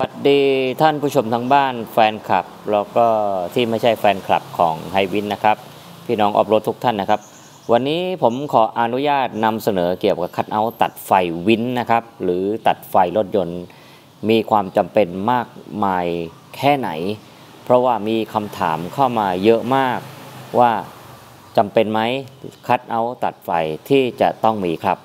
สวัสดีท่านผู้ชมทางบ้านแฟนคลับ แล้วก็ที่ไม่ใช่แฟนคลับของไฮวินนะครับ พี่น้องออฟโรดทุกท่านนะครับ วันนี้ผมขออนุญาตนำเสนอเกี่ยวกับคัดเอาตัดไฟวินนะครับ หรือตัดไฟรถยนต์ มีความจำเป็นมากมายแค่ไหน เพราะว่ามีคำถามเข้ามาเยอะมากว่าจำเป็นไหมคัดเอาตัดไฟที่จะต้องมีครับ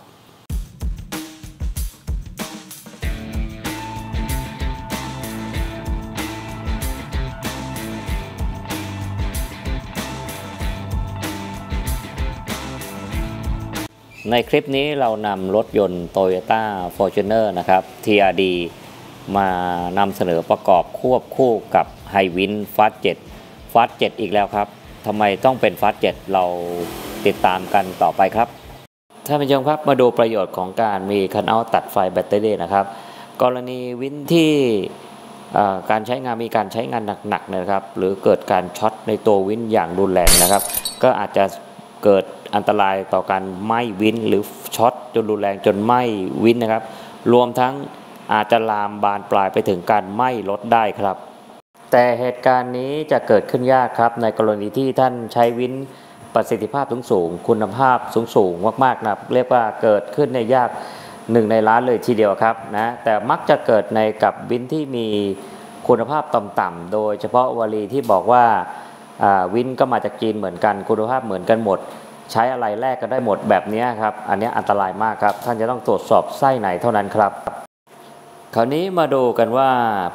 ในคลิปนี้เรานำรถยนต์ Toyota Fortuner นะครับ TRD มานำเสนอประกอบควบคู่กับ h i w i n f a s t 7 f a s t 7 อีกแล้วครับทำไมต้องเป็น f a s t 7 เราติดตามกันต่อไปครับท่านผู้ชมครับมาดูประโยชน์ของการมีคันเอาตัดไฟแบตเตอรี่นะครับ กรณีวินที่การใช้งานมีการใช้งานหนักๆนะครับ หรือเกิดการช็อตในตัววินอย่างรุนแรงนะครับ ก็อาจจะ เกิดอันตรายต่อการไหม้วินหรือช็อตจนรุนแรงจนไหม้วินนะครับ รวมทั้งอาจจะลามบานปลายไปถึงการไหม้รถได้ครับ แต่เหตุการณ์นี้จะเกิดขึ้นยากครับ ในกรณีที่ท่านใช้วินประสิทธิภาพสูงสูงคุณภาพสูงสูงมากๆนะเรียกว่าเกิดขึ้นในยากหนึ่งในล้านเลยทีเดียวครับนะแต่มักจะเกิดในกับวินที่มีคุณภาพต่ำๆโดยเฉพาะวลีที่บอกว่า winch ก็มาจากจีนเหมือนกันคุณภาพเหมือนกันหมด ใช้อะไรแลกกันได้หมดแบบนี้ครับอันนี้อันตรายมากครับ ท่านจะต้องตรวจสอบไส้ไหนเท่านั้นครับ คราวนี้มาดูกันว่า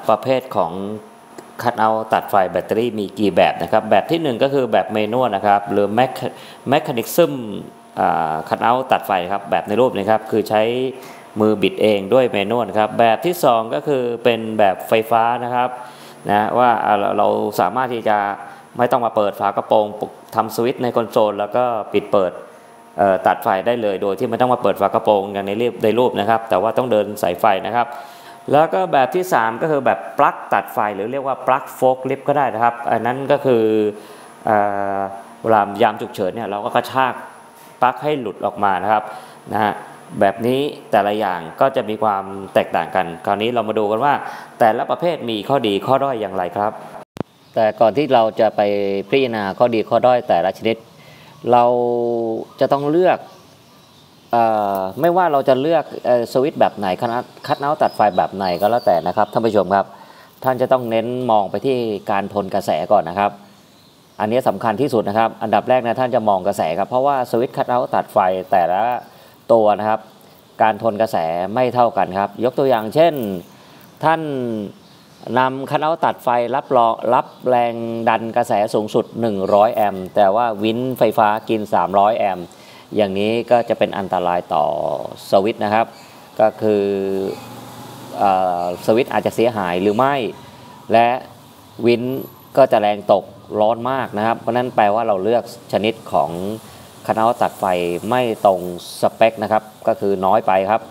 ประเภทของคัตเอาท์ตัดไฟแบตเตอรี่มีกี่แบบนะครับ แบบที่ 1 ก็คือแบบ manual นะครับ หรือแมค mechanism คัตเอาท์ตัดไฟครับ แบบในรูปนะครับ คือใช้มือบิดเองด้วย manual ครับ แบบที่ 2 ก็คือเป็นแบบไฟฟ้านะครับนะว่าเราสามารถที่จะ ไม่ต้องมาเปิดฝากระโปรงทำสวิตช์ในคอนโซลแล้วก็ปิดเปิดตัดไฟได้เลยโดยที่ไม่ต้องมาเปิดฝากระโปรงอย่างในรูปในรูปนะครับ แต่ว่าต้องเดินสายไฟนะครับ แล้วก็แบบที่ 3 ก็คือแบบปลั๊กตัดไฟหรือเรียกว่าปลั๊กโฟกลิฟก็ได้นะครับ อันนั้นก็คือเวลายามฉุกเฉินเนี่ยเราก็กระชากปลั๊กให้หลุดออกมานะครับนะฮะแบบนี้แต่ละอย่างก็จะมีความแตกต่างกัน คราวนี้เรามาดูกันว่า แต่ละประเภทมีข้อดีข้อด้อยอย่างไรครับ แต่ก่อนที่เราจะไปพิจารณาข้อดีข้อด้อยแต่ละชนิด เราจะต้องเลือกอไม่ว่าเราจะเลือกสวิตช์แบบไหนคัดเนาตัดไฟแบบไหนก็แล้วแต่นะครับท่านผู้ชมครับ ท่านจะต้องเน้นมองไปที่การทนกระแสก่อนนะครับ อันนี้สำคัญที่สุดนะครับ อันดับแรกนะท่านจะมองกระแสครับเพราะว่าสวิตช์คัดเอาตัดไฟแต่ละตัวนะครับ การทนกระแสไม่เท่ากันครับ ยกตัวอย่างเช่น ท่าน นำคันเอาตัดไฟรับรองรับแรงดันกระแสสูงสุด 100 แอมป์แต่ว่าวินไฟฟ้ากิน 300 แอมป์อย่างนี้ก็จะเป็นอันตรายต่อสวิตนะครับ ก็คือสวิตอาจจะเสียหายหรือไม่ และวินก็จะแรงตกร้อนมากนะครับ เพราะนั้นแปลว่าเราเลือกชนิดของคันเอาตัดไฟไม่ตรงสเปคนะครับ ก็คือน้อยไปครับ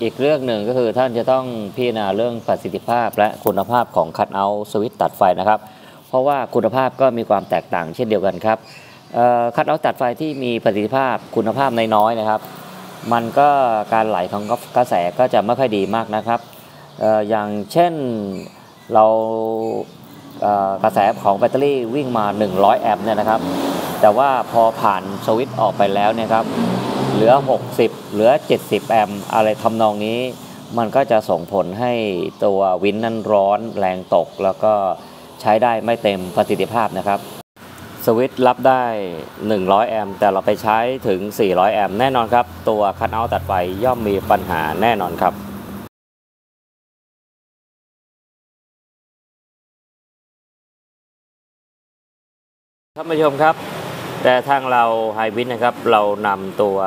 อีกเรื่องหนึ่งก็คือท่านจะต้องพิจารณาเรื่องประสิทธิภาพและคุณภาพของคัตเอาสวิตตัดไฟนะครับ เพราะว่าคุณภาพก็มีความแตกต่างเช่นเดียวกันครับคัตเอาตัดไฟที่มีประสิทธิภาพคุณภาพน้อยๆนะครับ มันก็การไหลของกระแสก็จะไม่ค่อยดีมากนะครับอย่างเช่นเรากระแสของแบตเตอรี่วิ่งมา 100 แอมป์เนี่ยนะครับ แต่ว่าพอผ่านสวิตออกไปแล้วเนี่ยครับ เหลือ 60 เหลือ 70 แอมป์อะไรทำนองนี้ มันก็จะส่งผลให้ตัววินนั้นร้อนแรงตก แล้วก็ใช้ได้ไม่เต็มประสิทธิภาพนะครับสวิตรับได้ 100 แอมป์แต่เราไปใช้ถึง 400 แอมป์แน่นอนครับ ตัวคัทเอาตัดไฟย่อมมีปัญหาแน่นอนครับท่านผู้ชมครับ แต่ทางเราไฮวินนะครับ เรานำตัว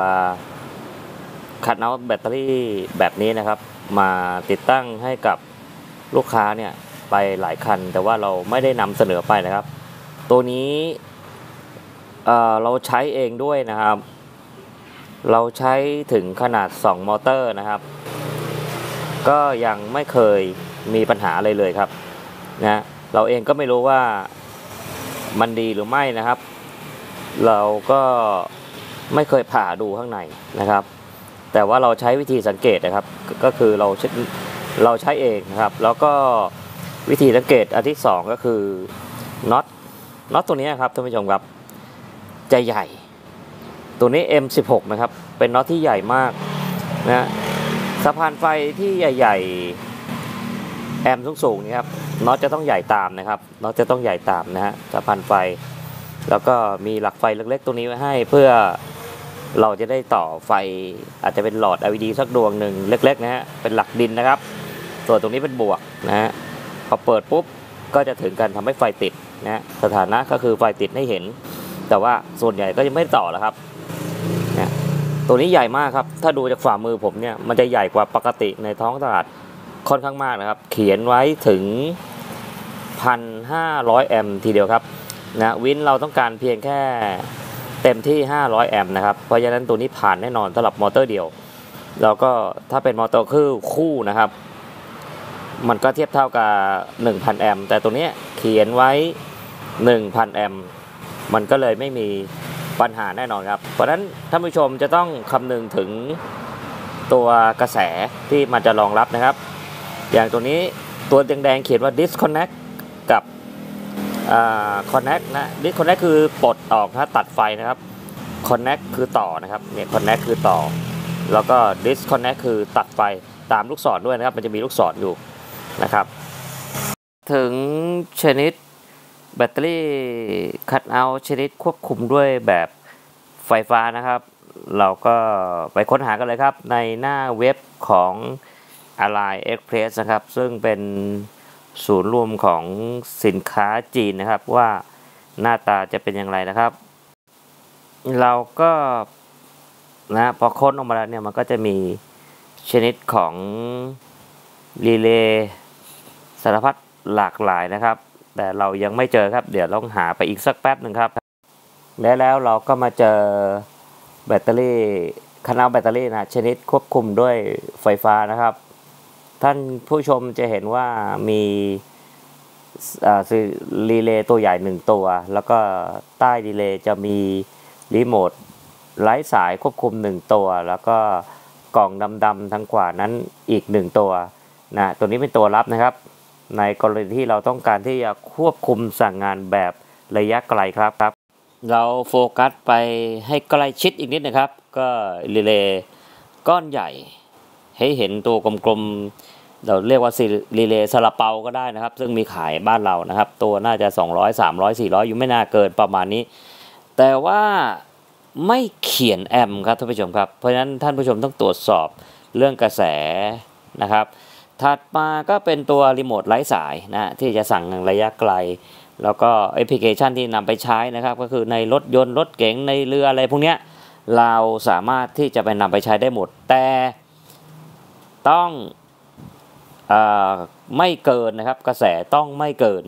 คัดเอาแบตเตอรี่แบบนี้นะครับ มาติดตั้งให้กับลูกค้าเนี่ยไปหลายคัน แต่ว่าเราไม่ได้นำเสนอไปนะครับ ตัวนี้เเราใช้เองด้วยนะครับ เราใช้ถึงขนาด 2 มอเตอร์นะครับ ก็ยังไม่เคยมีปัญหาอะไรเลยครับนะเราเองก็ไม่รู้ว่ามันดีหรือไม่นะครับ เราก็ไม่เคยผ่าดูข้างในนะครับ แต่ว่าเราใช้วิธีสังเกตนะครับ ก็คือเราเราใช้เองนะครับ แล้วก็วิธีสังเกตอันที่สองก็คือน็อตน็อตตัวนี้ครับท่านผู้ชมครับจะใหญ่ ตัวนี้ M16 นะครับ เป็นน็อตที่ใหญ่มากนะสะพานไฟที่ใหญ่ๆแอมสูงๆนี่ครับน็อตจะต้องใหญ่ตามนะครับน็อตจะต้องใหญ่ตามนะฮะสะพานไฟ แล้วก็มีหลักไฟเล็กๆ ตัวนี้ไว้ให้เพื่อเราจะได้ต่อไฟอาจจะเป็นหลอด LED สักดวงหนึ่งเล็ก ๆ นะฮะเป็นหลักดินนะครับ ส่วนตรงนี้เป็นบวกนะฮะพอเปิดปุ๊บก็จะถึงกันทำให้ไฟติดนะฮะสถานะก็คือไฟติดให้เห็น แต่ว่าส่วนใหญ่ก็ยังไม่ต่อแล้วครับเนี่ยตัวนี้ใหญ่มากครับ ถ้าดูจากฝ่ามือผมเนี่ยมันจะใหญ่กว่าปกติในท้องตลาดค่อนข้างมากนะครับ เขียนไว้ถึง 1,500 แอมป์ทีเดียวครับ นะวินเราต้องการเพียงแค่เต็มที่ 500 แอมป์นะครับเพราะฉะนั้นตัวนี้ผ่านแน่นอนสำหรับมอเตอร์เดียวแล้วก็ถ้าเป็นมอเตอร์คือคู่นะครับ มันก็เทียบเท่ากับ 1,000 แอมป์แต่ตัวนี้เขียนไว้ 1,000 แอมป์มันก็เลยไม่มีปัญหาแน่นอนครับ เพราะฉะนั้นท่านผู้ชมจะต้องคำนึงถึงตัวกระแสที่มันจะรองรับนะครับ อย่างตัวนี้ตัวแดงๆเขียนว่า disconnect กับ connect นะ disconnect คือปลดออกนะตัดไฟนะครับ connect คือต่อนะครับเนี่ย connect คือต่อ แล้วก็ disconnect คือตัดไฟตามลูกศรด้วยนะครับ มันจะมีลูกศรอยู่นะครับ ถึงชนิดแบตเตอรี่คัดเอาชนิดควบคุมด้วยแบบไฟฟ้านะครับ เราก็ไปค้นหากันเลยครับ ในหน้าเว็บของ Ally Express นะครับ ซึ่งเป็น ศูนย์รวมของสินค้าจีนนะครับว่าหน้าตาจะเป็นอย่างไรนะครับ เราก็นะพอค้นออกมาแล้วเนี่ยมันก็จะมีชนิดของรีเลย์สารพัดหลากหลายนะครับ แต่เรายังไม่เจอครับ เดี๋ยวลองหาไปอีกสักแป๊บหนึ่งครับ และแล้วเราก็มาเจอแบตเตอรี่คณะแบตเตอรี่นะชนิดควบคุมด้วยไฟฟ้านะครับ ท่านผู้ชมจะเห็นว่ามีรีเลย์ตัวใหญ่หนึ่งตัว แล้วก็ใต้รีเลย์จะมีรีโมทไร้สายควบคุมหนึ่งตัว แล้วก็กล่องดำๆทั้งขวานั้นอีกหนึ่งตัวนะตัวนี้เป็นตัวรับนะครับ ในกรณีที่เราต้องการที่จะควบคุมสั่งงานแบบระยะไกลครับครับ เราโฟกัสไปให้ใกล้ชิดอีกนิดนะครับ ก็รีเลย์ก้อนใหญ่ ให้เห็นตัวกลมๆเราเรียกว่าซีรีเลย์ซาลาเปาก็ได้นะครับ ซึ่งมีขายบ้านเรานะครับ ตัวน่าจะ 200 300 400 อยู่ไม่น่าเกินประมาณนี้ แต่ว่าไม่เขียนแอมป์ครับท่านผู้ชมครับ เพราะฉะนั้นท่านผู้ชมต้องตรวจสอบเรื่องกระแสนะครับ ถัดมาก็เป็นตัวรีโมทไร้สายนะที่จะสั่งระยะไกล แล้วก็แอปพลิเคชันที่นำไปใช้นะครับ ก็คือในรถยนต์รถเก๋งในเรืออะไรพวกนี้เราสามารถที่จะไปนำไปใช้ได้หมดแต่ ต้องอไม่เกินนะครับ กระแสต้องไม่เกิน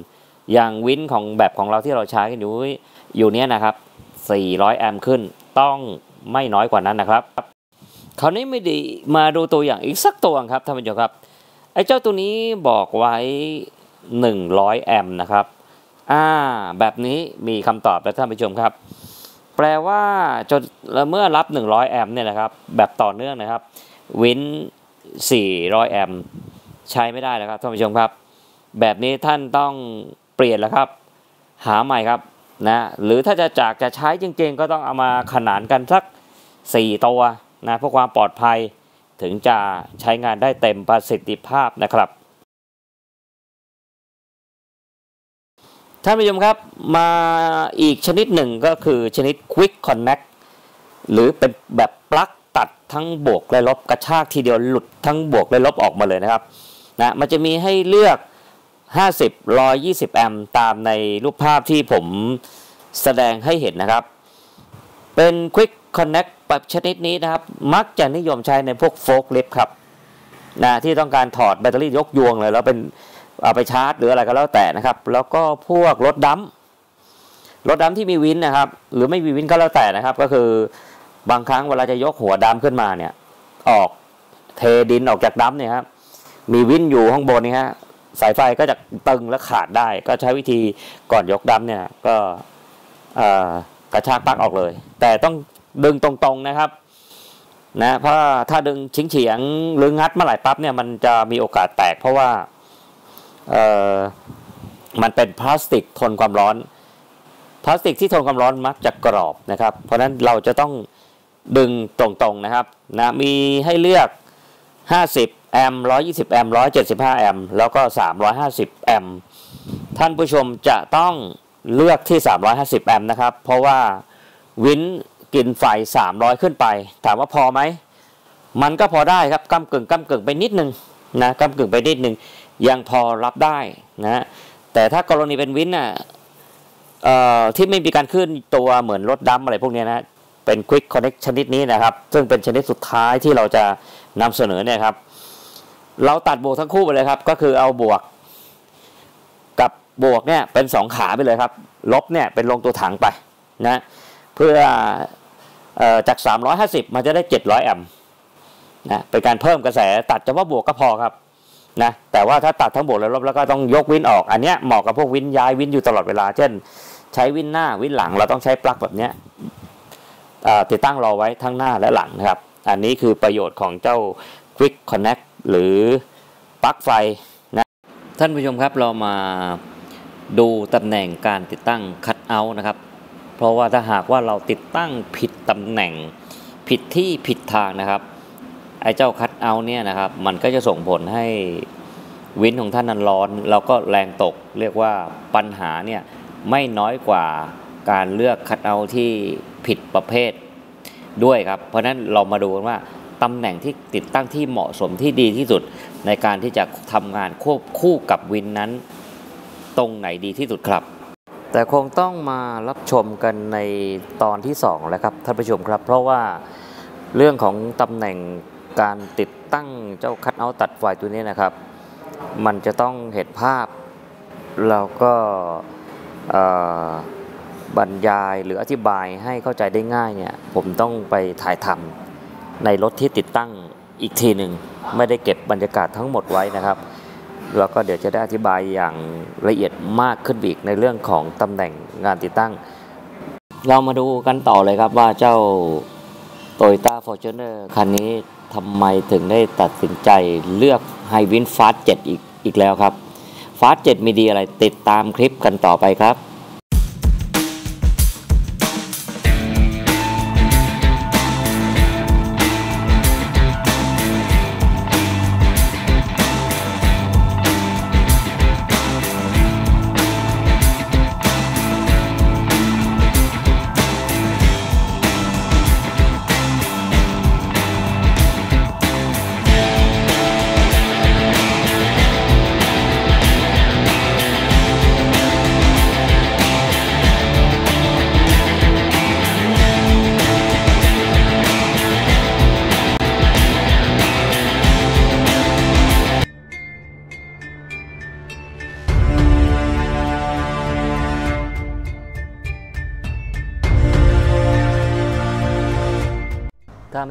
อย่างวินของแบบของเราที่เราใช้กันอยู่อยู่เนี้ยนะครับ 400 แอมป์ขึ้น ต้องไม่น้อยกว่านั้นนะครับ คราวนี้ไม่ดีมาดูตัวอย่างอีกสักตัวครับท่านผู้ชมครับไอ้เจ้าตัวนี้บอกไว้ 100 แอมป์นะครับอ่าแบบนี้มีคำตอบแล้วท่านผู้ชมครับ แปลว่าจนเมื่อรับ 100 แอมป์เนี่ยนะครับ แบบต่อเนื่องนะครับ วิน 400 แอมป์ใช้ไม่ได้แล้วครับท่านผู้ชมครับ แบบนี้ท่านต้องเปลี่ยนแล้วครับ หาใหม่ครับนะหรือถ้าจะจากจะใช้จริงๆ ก็ต้องเอามาขนานกันสัก 4 ตัวนะเพื่อความปลอดภัยถึงจะใช้งานได้เต็มประสิทธิภาพนะครับท่านผู้ชมครับมาอีกชนิดหนึ่งก็คือชนิด Quick Connect หรือเป็นแบบ ตัดทั้งบวกและลบกระชากทีเดียวหลุดทั้งบวกและลบออกมาเลยนะครับนะมันจะมีให้เลือก 50 120 แอมป์ตามในรูปภาพที่ผมแสดงให้เห็นนะครับ เป็น Quick Connect แบบชนิดนี้นะครับ มักจะนิยมใช้ในพวกโฟกลิฟครับนะที่ต้องการถอดแบตเตอรี่ยกยวงเลย แล้วเป็นเอาไปชาร์จ หรืออะไรก็แล้วแต่นะครับ แล้วก็พวกรถดัมรถดัมที่มีวินนะครับ หรือไม่มีวินก็แล้วแต่นะครับ ก็คือ บางครั้งเวลาจะยกหัวดัมขึ้นมาเนี่ย ออกเทดินออกจากดัมเนี่ยครับมีวินอยู่ข้างบนนี่ฮะสายไฟก็จะตึงและขาดได้ ก็ใช้วิธีก่อนยกดัมเนี่ยก็กระชากปลั๊กออกเลย แต่ต้องดึงตรงๆนะครับนะเพราะถ้าดึงชิงเฉียงหรืองัดเมื่อไหร่ปั๊บเนี่ยมันจะมีโอกาสแตก เพราะว่าเออมันเป็นพลาสติกทนความร้อน พลาสติกที่ทนความร้อนมักจะกรอบนะครับ เพราะฉะนั้นเราจะต้อง ดึงตรงๆนะครับนะมีให้เลือก 50 แอมป์120 แอมป์175 แอมป์แล้วก็ 350 แอมป์ท่านผู้ชมจะต้องเลือกที่ 350 แอมป์นะครับ เพราะว่าวินกินไฟ 300 ขึ้นไป ถามว่าพอไหม มันก็พอได้ครับกำกึ่งกำกึ่งไปนิดนึงนะกำกึ่งไปนิดนึง ยังพอรับได้นะแต่ถ้ากรณีเป็นวินน่ะที่ไม่มีการขึ้นตัวเหมือนรถดำอะไรพวกนี้นะ เป็น Quick Connect ชนิดนี้นะครับ ซึ่งเป็นชนิดสุดท้ายที่เราจะนำเสนอเนี่ยครับ เราตัดบวกทั้งคู่ไปเลยครับ ก็คือเอาบวก กับบวกเนี่ยเป็นสองขาไปเลยครับ ลบเนี่ยเป็นลงตัวถังไปนะเพื่ออจาก 350 มันจะได้ 700 แอมป์นะเป็นการเพิ่มกระแสตัดเฉพาะบวกก็พอครับนะแต่ว่าถ้าตัดทั้งบวกและลบแล้วก็ต้องยกวินออก อันเนี้ยเหมาะกับพวกวินย้ายวินอยู่ตลอดเวลา เช่น ใช้วินหน้าวินหลังเราต้องใช้ปลั๊กแบบเนี้ย ติดตั้งรอไว้ทั้งหน้าและหลังนะครับ อันนี้คือประโยชน์ของเจ้า Quick Connect หรือปลั๊กไฟนะท่านผู้ชมครับเรามาดูตำแหน่งการติดตั้งคัตเอาท์นะครับ เพราะว่าถ้าหากว่าเราติดตั้งผิดตำแหน่งผิดที่ผิดทางนะครับไอ้เจ้าคัตเอาท์เนี่ยนะครับ มันก็จะส่งผลให้วินของท่านนั้นร้อน แล้วก็แรงตกเรียกว่าปัญหาเนี่ยไม่น้อยกว่าการเลือกคัตเอาท์ที่ ผิดประเภทด้วยครับ เพราะนั้นเรามาดูกันว่าตำแหน่งที่ติดตั้งที่เหมาะสมที่ดีที่สุด ในการที่จะทำงานควบคู่กับวินนั้น ตรงไหนดีที่สุดครับ แต่คงต้องมารับชมกันในตอนที่2แล้วครับท่านผู้ชมครับ เพราะว่าเรื่องของตำแหน่งการติดตั้งเจ้าคัตเอาตัดไฟตัวนี้นะครับ มันจะต้องเห็นภาพ แล้วก็ บรรยายหรืออธิบายให้เข้าใจได้ง่ายเนี่ยผมต้องไปถ่ายทำในรถที่ติดตั้งอีกทีหนึ่งไม่ได้เก็บบรรยากาศทั้งหมดไว้นะครับ แล้วก็เดี๋ยวจะได้อธิบายอย่างละเอียดมากขึ้นอีกในเรื่องของตำแหน่งงานติดตั้ง เรามาดูกันต่อเลยครับว่าเจ้า Toyota Fortuner คันนี้ทำไมถึงได้ตัดสินใจเลือก h i วินฟาสเจ็ดอีกอีกแล้วครับฟาสเจ็ดมีดีอะไรติดตามคลิปกันต่อไปครับ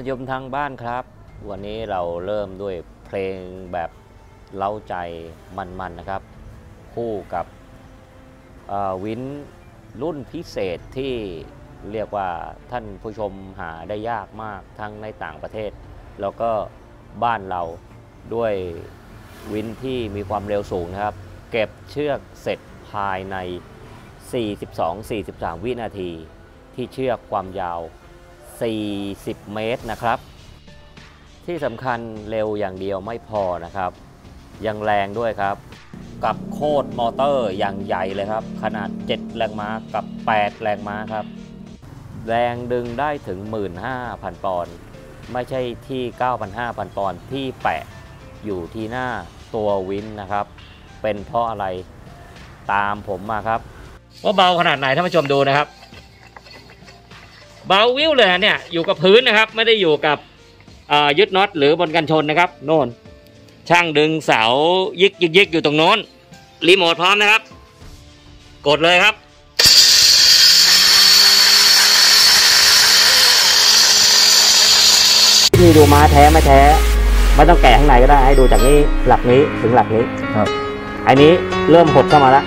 ท่านผู้ชมทางบ้านครับ วันนี้เราเริ่มด้วยเพลงแบบเล้าใจมันๆนนะครับ คู่กับวินรุ่นพิเศษที่เรียกว่าท่านผู้ชมหาได้ยากมากทั้งในต่างประเทศ แล้วก็บ้านเราด้วยวินที่มีความเร็วสูงนะครับ เก็บเชือกเสร็จภายใน 42-43 วินาที ที่เชือกความยาว 40 เมตรนะครับ ที่สำคัญเร็วอย่างเดียวไม่พอนะครับ ยังแรงด้วยครับ กับโคดมอเตอร์อย่างใหญ่เลยครับ ขนาด 7 แรงม้ากับ 8 แรงม้าครับ แรงดึงได้ถึง 15,000 ปอนด์ไม่ใช่ที่ 9,500 ปอนด์ที่แปะอยู่ที่หน้าตัววินนะครับ เป็นเพราะอะไรตามผมมาครับ ว่าเบาขนาดไหนท่านผู้ชมดูนะครับ เบาวิวเลยเนี่ยอยู่กับพื้นนะครับ ไม่ได้อยู่กับยึดน็อตหรือบนกันชนนะครับ โน่น ช่างดึงเสายิกยิกยิกอยู่ตรงโน้นรีโมทพร้อมนะครับ กดเลยครับมีดูม้าแท้ไม่แท้ ไม่ต้องแกะข้างในก็ได้ ให้ดูจากนี้หลักนี้ถึงหลักนี้ครับอันนี้เริ่มหดเข้ามาแล้ว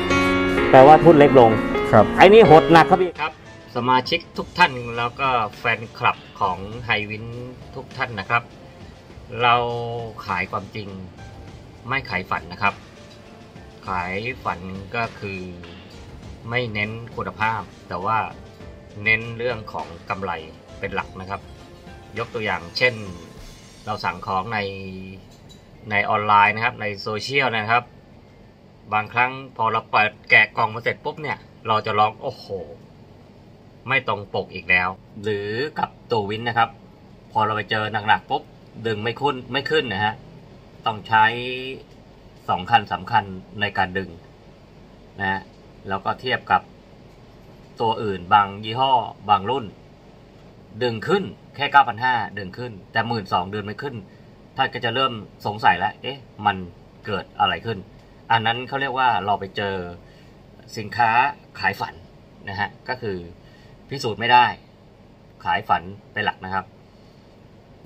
แปลว่าทุ่นเล็กลงครับไอ้นี้หดหนักครับพี่ครับ สมาชิกทุกท่านแล้วก็แฟนคลับของไฮวินทุกท่านนะครับ เราขายความจริงไม่ขายฝันนะครับ ขายฝันก็คือไม่เน้นคุณภาพ แต่ว่าเน้นเรื่องของกำไรเป็นหลักนะครับ ยกตัวอย่างเช่น เราสั่งของในในออนไลน์นะครับในโซเชียลนะครับ บางครั้งพอเราเปิดแกะกล่องมาเสร็จปุ๊บเนี่ย เราจะร้องโอ้โห ไม่ตรงปกอีกแล้ว หรือกับตัววินนะครับ พอเราไปเจอหนักๆปุ๊บดึงไม่ขึ้นไม่ขึ้นนะฮะต้องใช้สองคันสำคัญในการดึงนะฮะแล้วก็เทียบกับตัวอื่นบางยี่ห้อบางรุ่น ดึงขึ้นแค่ 9,500 ดึงขึ้น แต่หมื่นสองเดือนไม่ขึ้น ท่านก็จะเริ่มสงสัยแล้ว เอ๊ะ มันเกิดอะไรขึ้น อันนั้นเขาเรียกว่าเราไปเจอสินค้าขายฝันนะฮะ ก็คือ พิสูจน์ไม่ได้ ขายฝันเป็นหลักนะครับ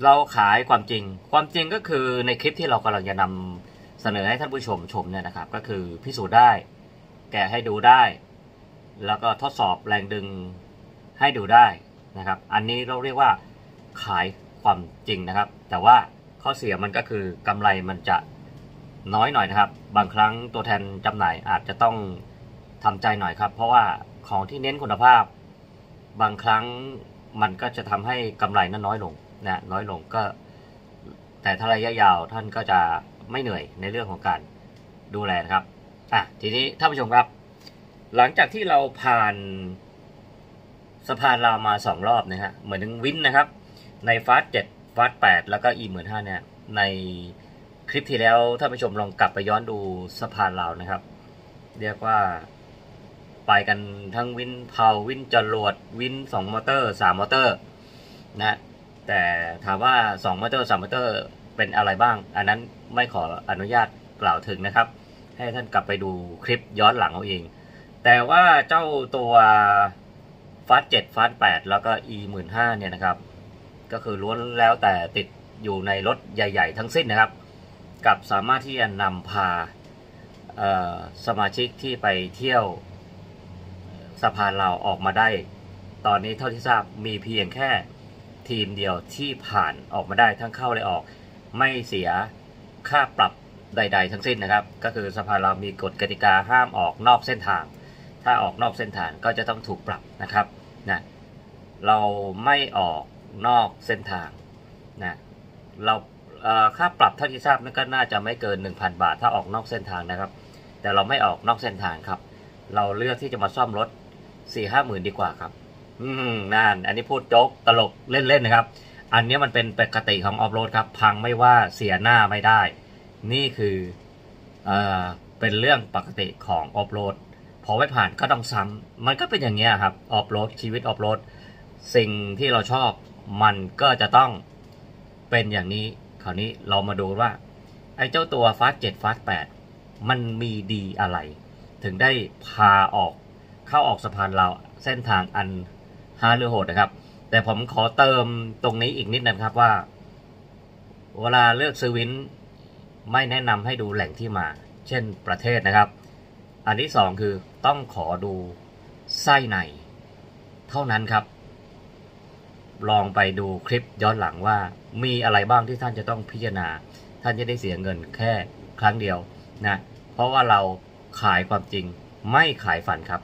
เราขายความจริง ความจริงก็คือในคลิปที่เรากำลังจะนำเสนอให้ท่านผู้ชมชมเนี่ยนะครับ ก็คือพิสูจน์ได้ แกะให้ดูได้ แล้วก็ทดสอบแรงดึงให้ดูได้นะครับ อันนี้เราเรียกว่าขายความจริงนะครับ แต่ว่าข้อเสียมันก็คือกำไรมันจะน้อยหน่อยนะครับ บางครั้งตัวแทนจำหน่ายอาจจะต้องทำใจหน่อยครับ เพราะว่าของที่เน้นคุณภาพ บางครั้งมันก็จะทำให้กำไรนั้นน้อยลงนะน้อยลงก็ แต่ถ้าระยะยาวท่านก็จะไม่เหนื่อยในเรื่องของการดูแลนะครับอะทีนี้ท่านผู้ชมครับ หลังจากที่เราผ่านสะพานราวมาสองรอบนะฮะเหมือนถึงวินนะครับ ในฟาสเจ็ดฟาสแปดแล้วก็อีหมื่นห้าเนี่ยในคลิปที่แล้วท่านผู้ชมลองกลับไปย้อนดูสะพานราวนะครับ เรียกว่า ไปกันทั้งวินเผาวินจรวดวินสองมอเตอร์สามมอเตอร์นะแต่ถามว่าสองมอเตอร์สามมอเตอร์เป็นอะไรบ้าง อันนั้นไม่ขออนุญาตกล่าวถึงนะครับ ให้ท่านกลับไปดูคลิปย้อนหลังเอาเอง แต่ว่าเจ้าตัวฟาสเจ็ดฟาสแปดแล้วก็ e หมื่นห้าเนี่ยนะครับ ก็คือล้วนแล้วแต่ติดอยู่ในรถใหญ่ ๆ ทั้งสิ้นนะครับ กับสามารถที่จะนำพาสมาชิกที่ไปเที่ยว สะพานเราออกมาได้ ตอนนี้เท่าที่ทราบมีเพียงแค่ทีมเดียวที่ผ่านออกมาได้ทั้งเข้าและออก ไม่เสียค่าปรับใด ๆ ทั้งสิ้นนะครับ ก็คือสะพานเรามีกฎกติกาห้ามออกนอกเส้นทาง ถ้าออกนอกเส้นทางก็จะต้องถูกปรับนะครับนะเราไม่ออกนอกเส้นทางนะเราค่าปรับเท่าที่ทราบนั่นก็น่าจะไม่เกิน 1,000 บาท ถ้าออกนอกเส้นทางนะครับ แต่เราไม่ออกนอกเส้นทางครับ เราเลือกที่จะมาซ่อมรถ 4 5หมื่นดีกว่าครับ อืมนั่นอันนี้พูดโจ๊กตลกเล่นๆนะครับ อันนี้มันเป็นปกติของออฟโรดครับ พังไม่ว่าเสียหน้าไม่ได้ นี่คือเอ่อเป็นเรื่องปกติของออฟโรดพอไม่ผ่านก็ต้องซ้ำมันก็เป็นอย่างเงี้ยครับออฟโรดชีวิตออฟโรดสิ่งที่เราชอบมันก็จะต้องเป็นอย่างนี้คราวนี้เรามาดูว่า ไอ้เจ้าตัว Fast เจ็ด Fast แปดมันมีดีอะไร ถึงได้พาออก เข้าออกสะพานเราเส้นทางอัน hard โหดนะครับ แต่ผมขอเติมตรงนี้อีกนิดนะครับว่า เวลาเลือกซื้อ winch ไม่แนะนำให้ดูแหล่งที่มา เช่นประเทศนะครับ อันที่สองคือต้องขอดูไส้ใน เท่านั้นครับ ลองไปดูคลิปย้อนหลังว่า มีอะไรบ้างที่ท่านจะต้องพิจารณา ท่านจะได้เสียเงินแค่ครั้งเดียวนะ เพราะว่าเราขายความจริงไม่ขายฝันครับ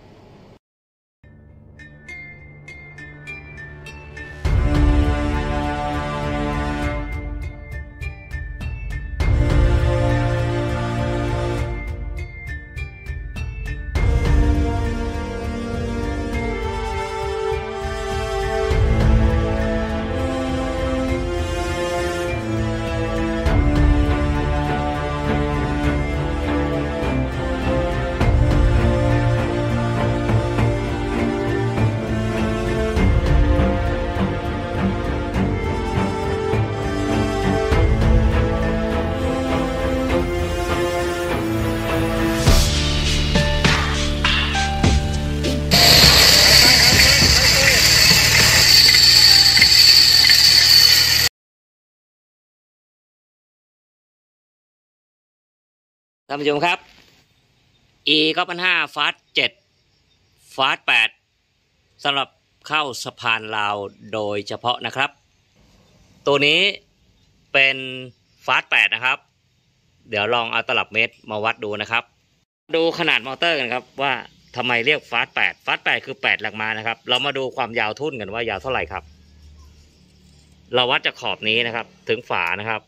ท่านผู้ชมครับ e ก็พันห้าฟาสเจ็ดฟาสแปดสำหรับเข้าสะพานลาวโดยเฉพาะนะครับ ตัวนี้เป็น plus แปดนะครับ เดี๋ยวลองเอาตลับเมตรมาวัดดูนะครับ ดูขนาดมอเตอร์กันครับว่าทำไมเรียก plus แปด plus แปดคือแปดแรงม้านะครับ เรามาดูความยาวทุ่นกันว่ายาวเท่าไหร่ครับ เราวัดจากขอบนี้นะครับ ถึงฝานะครับ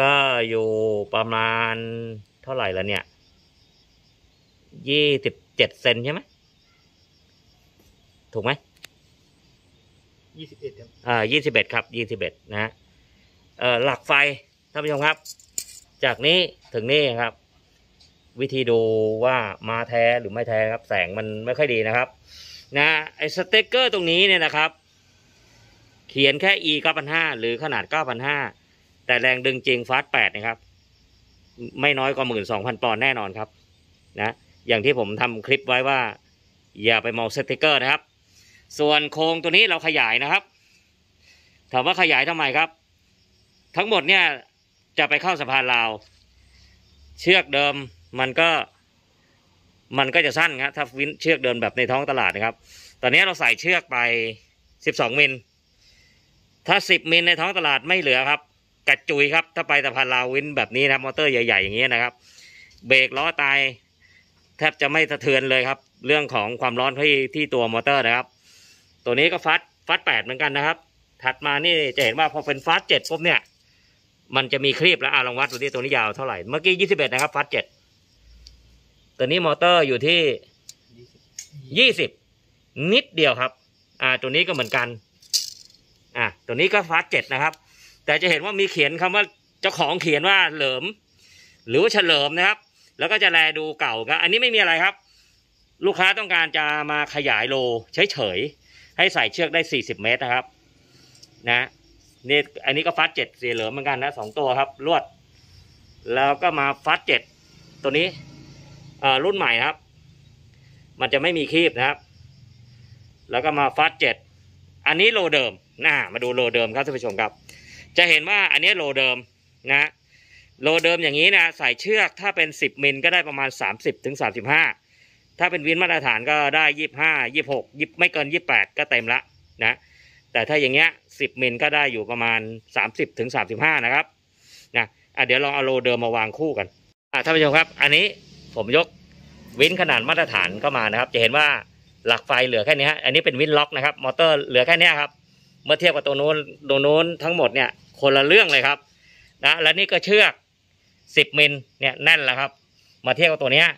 ก็อยู่ประมาณเท่าไหร่แล้วเนี่ย ยี่สิบเจ็ดเซนใช่ไหม ถูกไหม ยี่สิบเอ็ดครับ อ่ายี่สิบเอ็ดครับ ยี่สิบเอ็ดนะฮะเอ่อหลักไฟ ท่านผู้ชมครับ จากนี้ถึงนี่ครับ วิธีดูว่ามาแท้หรือไม่แท้ครับ แสงมันไม่ค่อยดีนะครับ นะไอ้สเต็กเกอร์ตรงนี้เนี่ยนะครับ เขียนแค่ e 9,500หรือขนาด 9,500 แต่แรงดึงจริง plus 8นะครับ ไม่น้อยกว่า12,000ปอนด์แน่นอนครับ นะ อย่างที่ผมทำคลิปไว้ว่า อย่าไปมองสติกเกอร์นะครับ ส่วนโครงตัวนี้เราขยายนะครับ ถามว่าขยายทำไมครับ ทั้งหมดเนี่ยจะไปเข้าสะพานลาว เชือกเดิมมันก็มันก็จะสั้นครับถ้า winch เชือกเดิมแบบในท้องตลาดนะครับ ตอนนี้เราใส่เชือกไป 12 มิล ถ้า 10 มิลในท้องตลาดไม่เหลือครับ กระจุยครับ ถ้าไปสะพานลาว winch แบบนี้นะมอเตอร์ใหญ่ๆอย่างเนี้ยนะครับ เบรกล้อตาย แทบจะไม่สะเทือนเลยครับ เรื่องของความร้อนที่ที่ตัวมอเตอร์นะครับ ตัวนี้ก็ฟัดฟัดแปดเหมือนกันนะครับ ถัดมานี่จะเห็นว่าพอเป็นฟัดเจ็ดปุ๊บเนี่ย มันจะมีครีบแล้วอะลองวัดดูดิตัวนี้ยาวเท่าไหร่ เมื่อกี้ยี่สิบเอ็ดนะครับฟัดเจ็ดตัวนี้มอเตอร์อยู่ที่ยี่สิบยี่สิบนิดเดียวครับ อ่า ตัวนี้ก็เหมือนกัน อ่าตัวนี้ก็ฟัดเจ็ดนะครับ แต่จะเห็นว่ามีเขียนคำว่าเจ้าของเขียนว่าเหลิม หรือว่าเฉลิมนะครับ แล้วก็จะแลดูเก่าครับอันนี้ไม่มีอะไรครับ ลูกค้าต้องการจะมาขยายโลเฉยๆให้ใส่เชือกได้ 40 เมตรนะครับ นะนี่อันนี้ก็ฟัดเจ็ดสีเหลือเหมือนกันนะสองตัวครับลวด แล้วก็มาฟัดเจ็ดตัวนี้อ่อรุ่นใหม่ครับ มันจะไม่มีคีบนะครับ แล้วก็มาฟัดเจ็ดอันนี้โลเดิมน่ามาดูโลเดิมครับท่านผู้ชมครับ จะเห็นว่าอันนี้โลเดิมนะโลเดิมอย่างนี้นะใส่เชือกถ้าเป็น 10มิลก็ได้ประมาณ 30ถึง35 ถ้าเป็นวินมาตรฐานก็ได้ 25 26 20ไม่เกิน 28 ก็เต็มละนะแต่ถ้าอย่างเงี้ย10มิลก็ได้อยู่ประมาณ 30ถึง35 นะครับนะอะเดี๋ยวลองเอาโลเดิมมาวางคู่กันอะท่านผู้ชมครับ อันนี้ผมยกวินขนาดมาตรฐานเข้ามานะครับ จะเห็นว่าหลักไฟเหลือแค่นี้ฮะอันนี้เป็นวินล็อกนะครับ มอเตอร์เหลือแค่นี้ครับ เมื่อเทียบกับตัวโน้นตัวโน้นทั้งหมดเนี่ยคนละเรื่องเลยครับนะและนี่ก็เชือก 10มิลเนี่ยแน่นแล้วครับ มาเทียบกับตัวเนี้ย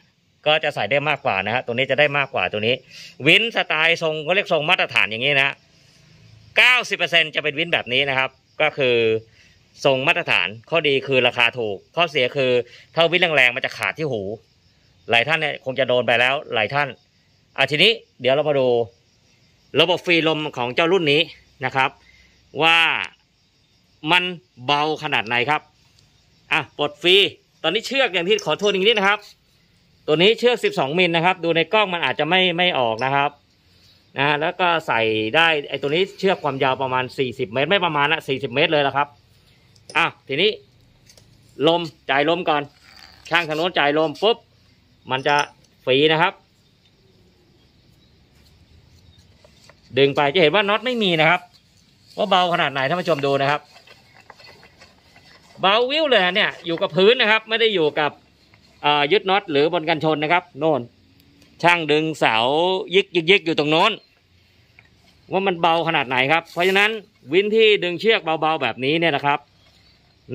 ก็จะใส่ได้มากกว่านะฮะตัวนี้จะได้มากกว่าตัวนี้ วินสไตล์ทรงก็เรียกทรงมาตรฐานอย่างนี้นะ90%จะเป็นวินแบบนี้นะครับ ก็คือทรงมาตรฐานข้อดีคือราคาถูก ข้อเสียคือถ้าวินแรงๆมันจะขาดที่หู หลายท่านเนี่ยคงจะโดนไปแล้วหลายท่านอะทีนี้เดี๋ยวเรามาดู ระบบฟรีลมของเจ้ารุ่นนี้ นะครับ ว่ามันเบาขนาดไหนครับ อะปลดฟรี ตอนนี้เชือกอย่างที่ขอโทษอีกนิดนะครับ ตัวนี้เชือก 12 มิลนะครับ ดูในกล้องมันอาจจะไม่ไม่ออกนะครับนะแล้วก็ใส่ได้ไอตัวนี้เชือกความยาวประมาณ 40 เมตร ไม่ประมาณนะ40 เมตรเลยละครับ อะทีนี้ ลมจ่ายลมก่อนช่างถนนจ่ายลมปุ๊บมันจะฟรีนะครับ ดึงไปจะเห็นว่าน็อตไม่มีนะครับ ว่าเบาขนาดไหนท่านผู้ชมดูนะครับ เบาวิวเลยเนี่ย อยู่กับพื้นนะครับ ไม่ได้อยู่กับยึดน็อตหรือบนกันชนนะครับ โน่น ช่างดึงเสายิกยิกยิกอยู่ตรงโน้น ว่ามันเบาขนาดไหนครับ เพราะฉะนั้นวินที่ดึงเชือกเบาๆแบบนี้เนี่ยนะครับ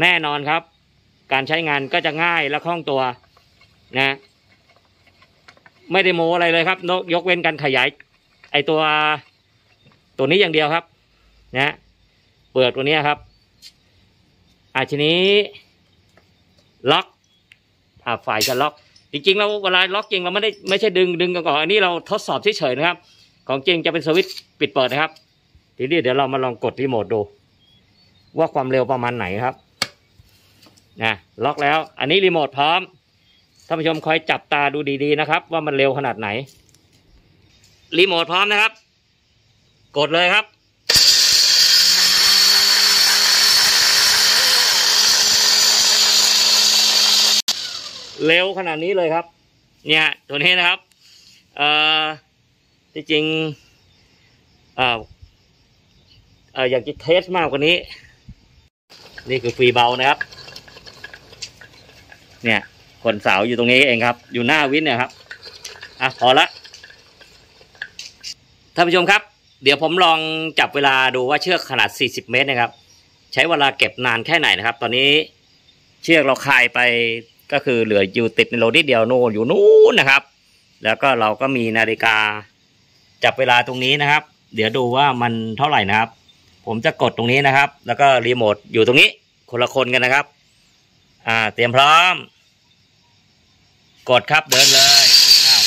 แน่นอนครับ การใช้งานก็จะง่ายและคล่องตัวนะ ไม่ได้โมอะไรเลยครับนกยกเว้นการขยาย ไอตัว ตัวนี้อย่างเดียวครับ นะเปิดตัวนี้ครับอาทีนี้ ล็อกอ่าฝ่ายจะล็อก จริงๆเราเวลาล็อกจริงเราไม่ได้ไม่ใช่ดึงดึงกันก่อนอันนี้เราทดสอบเฉยๆนะครับ ของจริงจะเป็นสวิตช์ปิดเปิดนะครับ ทีนี้เดี๋ยวเรามาลองกดรีโมทดู ว่าความเร็วประมาณไหนครับนะล็อกแล้ว อันนี้รีโมทพร้อมท่านผู้ชมคอยจับตาดูดีๆนะครับ ว่ามันเร็วขนาดไหนรีโมทพร้อมนะครับ กดเลยครับเร็วขนาดนี้เลยครับ เนี่ยตัวนี้นะครับเอ่อที่จริงเอ่อเอ่ออยากจะเทสมากกว่านี้ นี่คือฟรีเบานะครับ เนี่ยคนเสาวอยู่ตรงนี้เองครับ อยู่หน้าวินเนี่ยครับ อะพอละท่านผู้ชมครับ เดี๋ยวผมลองจับเวลาดูว่าเชือกขนาด 40 เมตรนะครับ ใช้เวลาเก็บนานแค่ไหนนะครับ ตอนนี้เชือกเราคายไปก็คือเหลืออยู่ติดในโลนิดเดียวโน่นอยู่นู้นนะครับ แล้วก็เราก็มีนาฬิกา จับเวลาตรงนี้นะครับ เดี๋ยวดูว่ามันเท่าไหร่นะครับ ผมจะกดตรงนี้นะครับ แล้วก็รีโมทอยู่ตรงนี้ คนละคนกันนะครับ อ่า เตรียมพร้อม กดครับเดินเลยอ้าว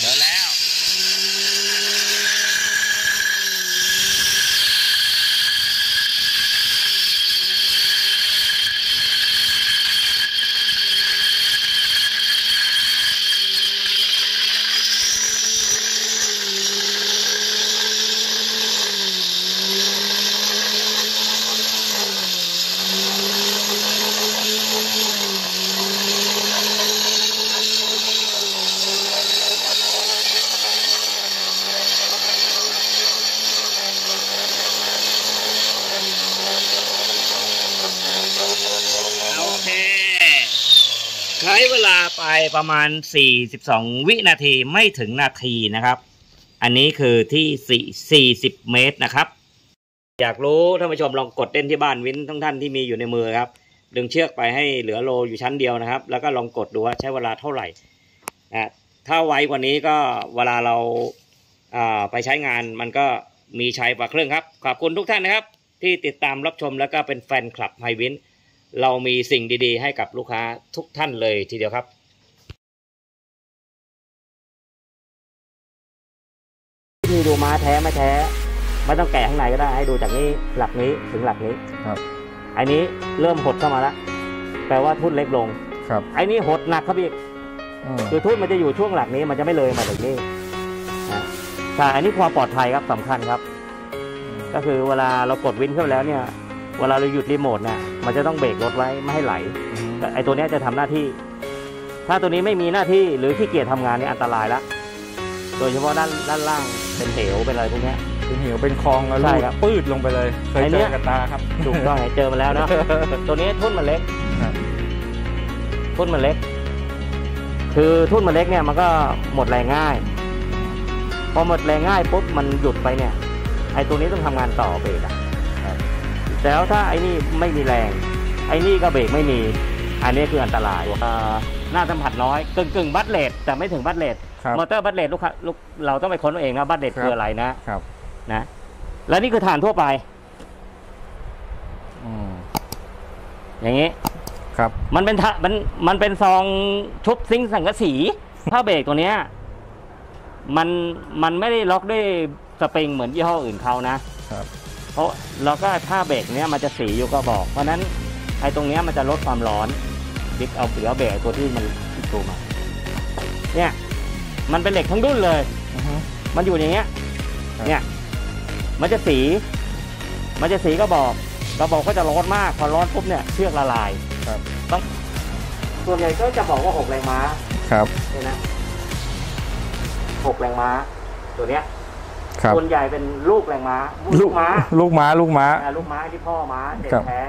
เดินแล้ว โอเค ใช้เวลาไปประมาณ 42 วินาทีไม่ถึงนาทีนะครับ อันนี้คือที่ 40 เมตรนะครับ อยากรู้ท่านผู้ชมลองกดเล่นที่บ้านวินทั้งท่านที่มีอยู่ในมือครับ ดึงเชือกไปให้เหลือโลอยู่ชั้นเดียวนะครับ แล้วก็ลองกดดูว่าใช้เวลาเท่าไหร่นะถ้าไวกว่านี้ก็เวลาเราาไปใช้งานมันก็มีใช้กว่าเครื่องครับ ขอบคุณทุกท่านนะครับ ที่ติดตามรับชมแล้วก็เป็นแฟนคลับไฮวิน เรามีสิ่งดีๆ ให้กับลูกค้าทุกท่านเลยทีเดียวครับที่ดูม้าแท้ไม่แท้ ไม่ต้องแกะข้างในก็ได้ให้ดูจากนี้หลักนี้ถึงหลักนี้ครับ อันนี้เริ่มหดเข้ามาแล้วแปลว่าทุ่นเล็กลงครับไอ้นี่หดหนักครับพี่อืมคือทุ่นมันจะอยู่ช่วงหลักนี้มันจะไม่เลยมาถึงนี่นะใช่อันนี้ความปลอดภัยครับสำคัญครับ ก็คือเวลาเรากดวินเข้าไปแล้วเนี่ย เวลาเราหยุดรีโมทเนี่ย มันจะต้องเบรกรถไว้ไม่ให้ไหลแต่ไอตัวเนี้ยจะทำหน้าที่ ถ้าตัวนี้ไม่มีหน้าที่หรือขี้เกียจทำงานเนี่ยอันตรายละโดยเฉพาะด้านด้านล่างเป็นเหวเป็นอะไรพวกเนี้ยเป็นเหวเป็นคลองแล้วใช่ลูกครับปืดลงไปเลยเคยไอ้เจเนี่ยอกับตาครับถูกต้องเจอมาแล้วเนาะตัวนี้ทุ่นมันเล็กครับทุ่นมันเล็ก คือทุ่นมันเล็กเนี่ยมันก็หมดแรงง่าย พอหมดแรงง่ายปุ๊บมันหยุดไปเนี่ยไอ้ตัวนี้ต้องทำงานต่อเบรกอะครับ แล้วถ้าไอ้นี่ไม่มีแรง ไอ้นี่ก็เบรกไม่มี อันนี้คืออันตรายเอ่อหน้าสัมผัสน้อยกึ่งกึ่ง brushless แต่ไม่ถึง brushless ครับมอเตอร์ brushless ลูกค้าลูกเราต้องไปค้นเอาเองนะ brushless ครับคืออะไรนะครับนะ และนี่คือฐานทั่วไปอืมอย่างนี้ครับมันเป็นทะมันมันเป็นซองชุบซิงค์สังกะสีผ้าเบรกตัวเนี้ยมันมันไม่ได้ล็อกด้วยสปริงเหมือนยี่ห้ออื่นเขานะครับเพ ราะแล้วก็ผ้าเบรกเนี้ยมันจะสีอยู่ก็บอก เพราะฉะนั้นไอ้ตรงเนี้ยมันจะลดความร้อนบิ๊กเอาเสือเบรกไอ้ตัวที่มันติดตัวมาเนี่ยมันเป็นเหล็กทั้งดุ้นเลยอือฮึมันอยู่อย่างเงี้ย ครับ เนี่ย มันจะสี มันจะสีก็บอก กระบอกก็จะร้อนมาก พอร้อนปุ๊บเนี่ยเชือกละลาย ครับต้องส่วนใหญ่ก็จะบอกว่าหกแรงม้าครับ เนี่ยนะหกแรงม้า ตัวเนี้ยครับ ส่วนใหญ่เป็นลูกแรงม้า ลูกม้า ลูกม้า ลูกม้า อ่าลูกม้าที่พ่อม้าเด็กครับ แท้